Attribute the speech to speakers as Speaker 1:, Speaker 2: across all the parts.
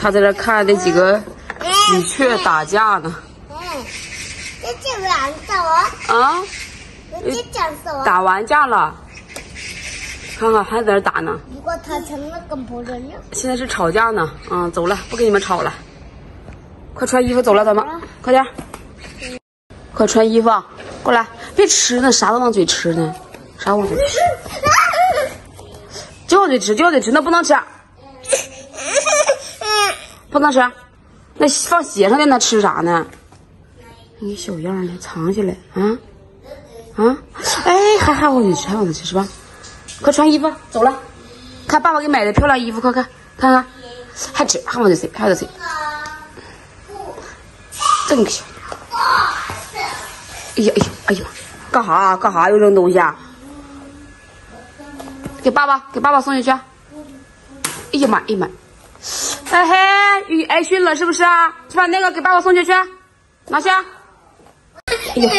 Speaker 1: 他在这看那几个喜鹊打架呢。
Speaker 2: 这这完
Speaker 1: 啊？
Speaker 2: 这讲什么？
Speaker 1: 打完架了。看看还在那打呢。
Speaker 2: 如果他成了跟别人呢？
Speaker 1: 现在是吵架呢。嗯，走了，不跟你们吵了。快穿衣服走了，咱们快点。快穿衣服，过来，别吃呢，啥都往嘴吃呢，啥往嘴吃？就得吃，就得吃，那不能吃，不能吃，那放鞋上的那吃啥呢？你小样的，藏起来啊啊！哎，还还往嘴吃，还往嘴吃是吧？快穿衣服，走了。看爸爸给买的漂亮衣服，快看，看看，还吃，还往里塞，还往嘴塞。真个小。哎呀哎呀哎呀，干哈干哈又扔东西啊？给爸爸给爸爸送进去。哎呀妈哎呀妈！哎嘿，遇挨训了是不是啊？去把那个给爸爸送进去，拿去。哎呀，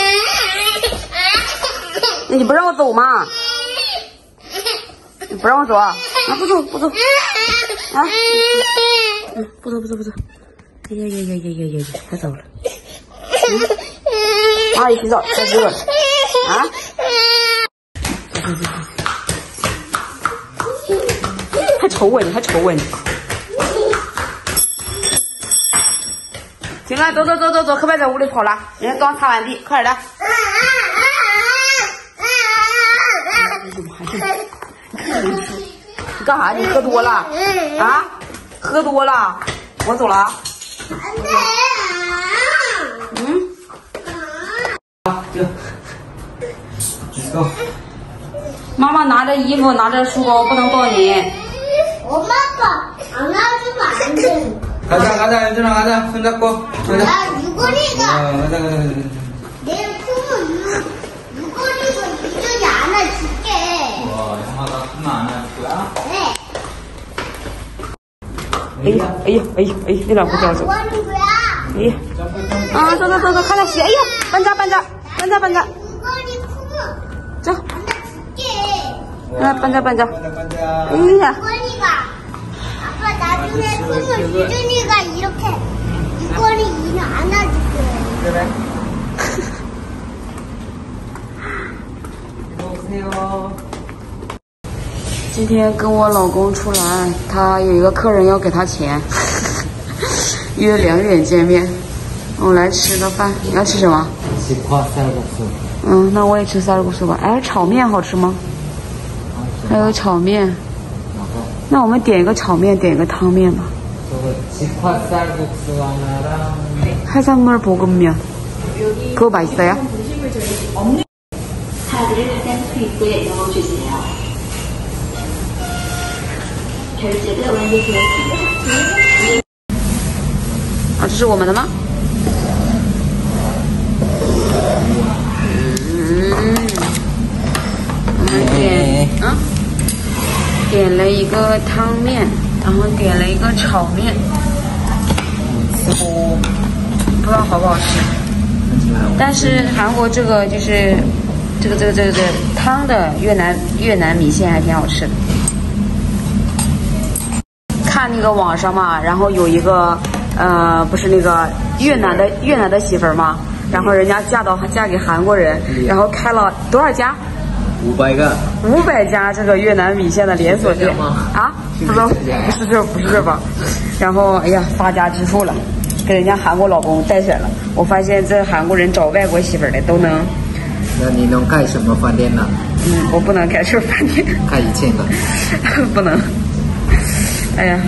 Speaker 1: 那你不让我走吗？你不让我走啊？啊不走不走啊？嗯不走不走不走。哎呀呀呀呀呀呀！太糟了。阿姨洗澡太热了啊！还瞅我呢，还瞅我呢！行了，走走走走走，可别在屋里跑了，人家刚擦完地，快点的。你干啥？你喝多了？啊？喝多了？我走了。妈妈拿着衣服，拿着书包，不能抱你。
Speaker 2: 我妈妈，俺妈是男的。
Speaker 3: 가자 가자 연준아 가자 손잡고 가자 아,
Speaker 2: 나 유골이가
Speaker 3: 어, 가자 가자 가자
Speaker 2: 내 품은 유- 유골이가 유전이 안아줄게.
Speaker 3: 와 형아가 큰거 안할 거야?
Speaker 2: 네.
Speaker 1: 에이, 에이, 에이, 에이, 이리 와, 보자, 보자.
Speaker 2: 뭐 하는 거야?
Speaker 1: 에이. 아, 저거, 저거, 하나씩. 에이, 반자, 반자, 반자, 반자.
Speaker 2: 유골이 품은
Speaker 1: 자,
Speaker 2: 안아줄게.
Speaker 1: 하나, 반자,
Speaker 3: 반자. 반자 반자
Speaker 1: 에이야,
Speaker 2: 유골이가 아빠 나중에 품은 유준이가 이렇게 유골이 이는 안아줄게.
Speaker 3: 그래. 오세요.
Speaker 1: 今天跟我老公出来，他有一个客人要给他钱，约两点见面。我来吃个饭，你要吃什么？
Speaker 3: 직화 쌀국수.
Speaker 1: 嗯，那我也吃쌀국수吧。哎，炒面好吃吗？还有炒面，
Speaker 3: 나도
Speaker 1: 那我们点一个炒面，点一个汤面吧。
Speaker 3: 저거 직화 쌀국수 하나랑
Speaker 1: 해산물 볶음면. 그거 맛있어요?
Speaker 4: 카드를 가장 수입구에 넣어주세요. 결제가 완료되었습니다.
Speaker 1: 啊，这是我们的吗？ 点了一个汤面，然后点了一个炒面，哦，不知道好不好吃。但是韩国这个就是这个这个这个这个汤的越南越南米线还挺好吃的。看那个网上嘛，然后有一个呃，不是那个越南的越南的媳妇儿嘛，然后人家嫁到嫁给韩国人，然后开了多少家？
Speaker 3: 500가
Speaker 1: 五百家这个越南米线的连锁店啊？不知道，不是这，不是这吧？然后哎呀，发家致富了，给人家韩国老公带选了。我发现这韩国人找外国媳妇的都能，
Speaker 3: 那你能开什么饭店呢？
Speaker 1: 嗯，我不能开这饭店，
Speaker 3: 开一千个。
Speaker 1: 不能。哎呀，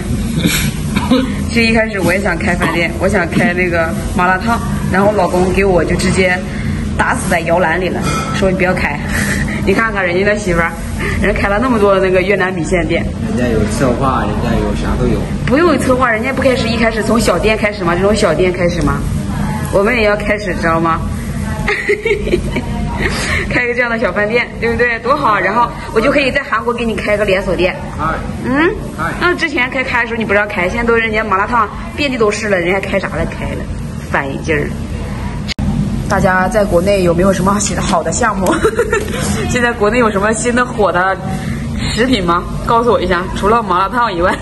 Speaker 1: 其实一开始我也想开饭店，我想开那个麻辣烫，然后老公给我就直接打死在摇篮里了，说你不要开。你看看人家那媳妇儿，人家开了那么多那个越南米线店，
Speaker 3: 人家有策划，人家有啥都有。
Speaker 1: 不用策划，人家不开始一开始从小店开始吗？这种小店开始吗？我们也要开始，知道吗？开个这样的小饭店，对不对？多好！然后我就可以在韩国给你开个连锁店。嗯，那之前开开的时候你不让开，现在都人家麻辣烫遍地都是了，人家开啥了？开了，反应劲儿。大家在国内有没有什么好的项目？现在国内有什么新的火的食品吗？告诉我一下，除了麻辣烫以外，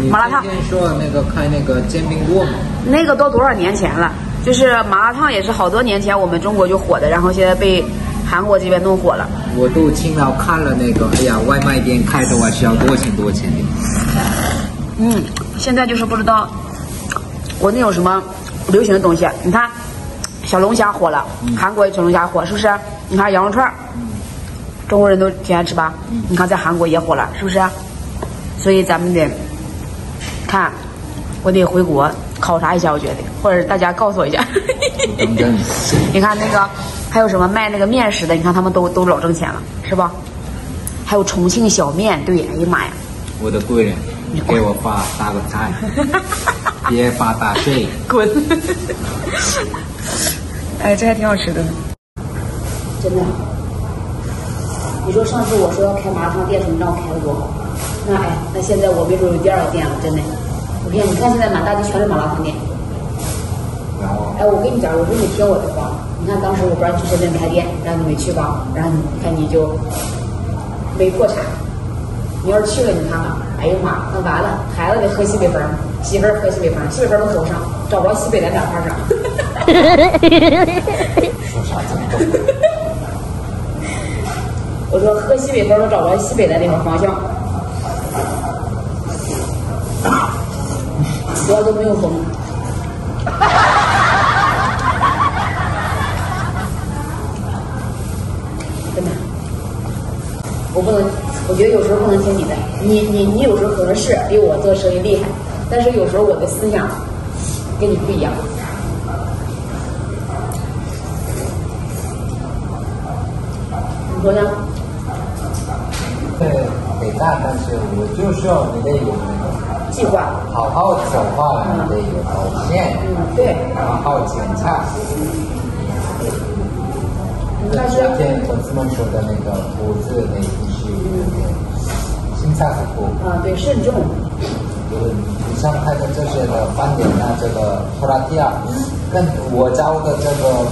Speaker 3: 你
Speaker 1: 麻辣烫
Speaker 3: 说那个开那个煎饼果嘛，
Speaker 1: 那个都多少年前了？就是麻辣烫也是好多年前我们中国就火的，然后现在被韩国这边弄火了。
Speaker 3: 我都青岛看了那个，哎呀，外卖店开的话需要多钱多钱的。
Speaker 1: 嗯，现在就是不知道国内有什么流行的东西。你看，小龙虾火了，韩国小龙虾火，是不是？你看羊肉串，中国人都挺爱吃吧？你看在韩国也火了，是不是？所以咱们得看，我得回国考察一下，我觉得，或者大家告诉我一下。你看那个还有什么卖那个面食的，你看他们都都老挣钱了，是吧？还有重庆小面，对，哎呀妈呀！
Speaker 3: 我的贵人，你给我发大个菜，别发大水。
Speaker 1: 滚！哎，这还挺好吃的。真的。你说上次我说要开麻辣烫店，你让我开的多好。那哎，那现在我没准有第二个店了，真的。我跟你，你看现在满大街全是麻辣烫店。哎，我跟你讲，我说你听我的话，你看当时我不让你去深圳开店，然后你没去吧，然后你看你就没破产。你要是去了，你看看，哎呀妈，那完了，孩子得喝西北风，媳妇儿喝西北风，西北风都喝不上，找不着西北的哪块上。
Speaker 3: 说啥这么多？
Speaker 1: 我说喝西北风都找不着西北的那个方向，主要都没有风。真的，我不能，我觉得有时候不能听你的，你你你有时候可能是比我做生意厉害，但是有时候我的思想跟你不一样。
Speaker 3: 对，北大，但是我就说你得有那个
Speaker 1: 计划。
Speaker 3: 好好走话，你得有保线，
Speaker 1: 嗯，对。
Speaker 3: 好好检查。
Speaker 1: 但是
Speaker 3: 昨天同事们说的那个胡子得必须有点心差不多。
Speaker 1: 啊，对，慎重。
Speaker 3: 就是你像开的这些的饭店啊，这个普拉提亚，跟我教的这个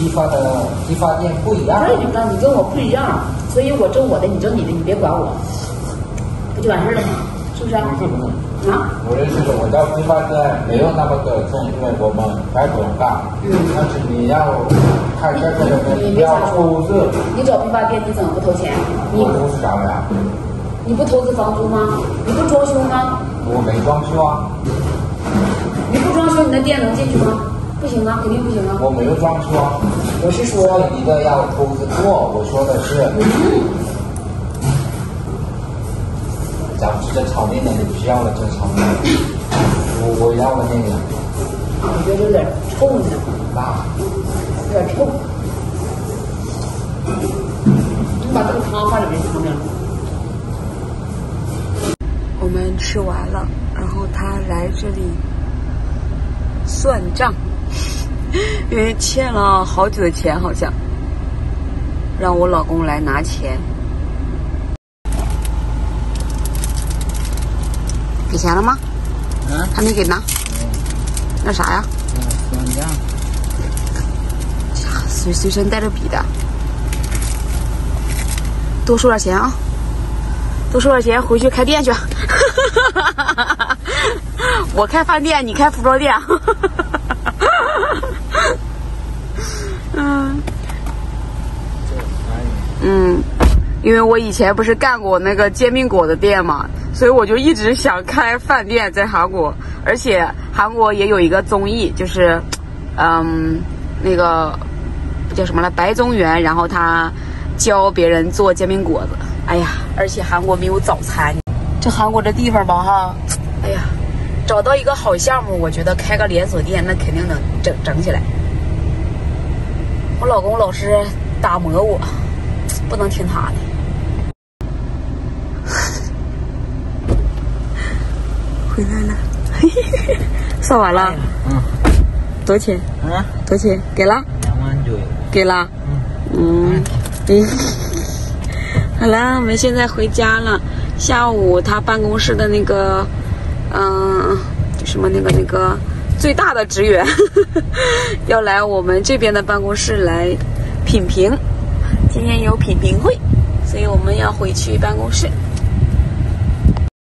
Speaker 3: 批发的批发店不一样
Speaker 1: 所。以你知道，你跟我不一样，所以我挣我的，你挣你的，你别管我，不就完事儿了吗？是不是啊？
Speaker 3: 不是不是，
Speaker 1: 啊？
Speaker 3: 我的意思是，我到批发店没有那么的重，因为我们开广大。
Speaker 1: 嗯
Speaker 3: 但是你要开这个的，
Speaker 1: 你
Speaker 3: 你要
Speaker 1: 没啥说
Speaker 3: 胡子，
Speaker 1: 你找批发店，你怎么不投钱？你
Speaker 3: 我不是找呀，
Speaker 1: 你不投资房租吗？你不装修吗？
Speaker 3: 我没装修啊，
Speaker 1: 你不装修，你的店能进去吗？不行啊，肯定不行啊。
Speaker 3: 我没有装修啊。
Speaker 1: 我是
Speaker 3: 说
Speaker 1: 说，
Speaker 3: 一个要胡子做，我说的是，假如是这炒面的，你不需要了这炒面，我我要了那个
Speaker 1: 我觉得有点臭呢，
Speaker 3: 辣。
Speaker 1: 有点臭。你把这个汤放里面尝尝。我们吃完了，然后他来这里算账，因为欠了好久的钱，好像让我老公来拿钱。给钱了吗？
Speaker 3: 嗯，
Speaker 1: 还没给呢。那啥呀？随随身带着笔的。多收点钱啊！多收点钱，回去开店去。我开饭店，你开服装店。嗯嗯，因为我以前不是干过那个煎饼果子店嘛，所以我就一直想开饭店在韩国，而且韩国也有一个综艺，就是，嗯，那个叫什么来，白宗元，然后他教别人做煎饼果子。哎呀，而且韩国没有早餐，这韩国这地方吧哈，哎呀，找到一个好项目，我觉得开个连锁店那肯定能整整起来。我老公老是打磨我，不能听他的。回来了，算完了，
Speaker 3: 嗯
Speaker 1: 多少钱？
Speaker 3: 嗯，
Speaker 1: 多少钱？给了？
Speaker 3: 两万九。
Speaker 1: 给了。嗯，嗯，好了，我们现在回家了。下午他办公室的那个，嗯，什么那个那个最大的职员要来我们这边的办公室来品评，今天有品评会，所以我们要回去办公室。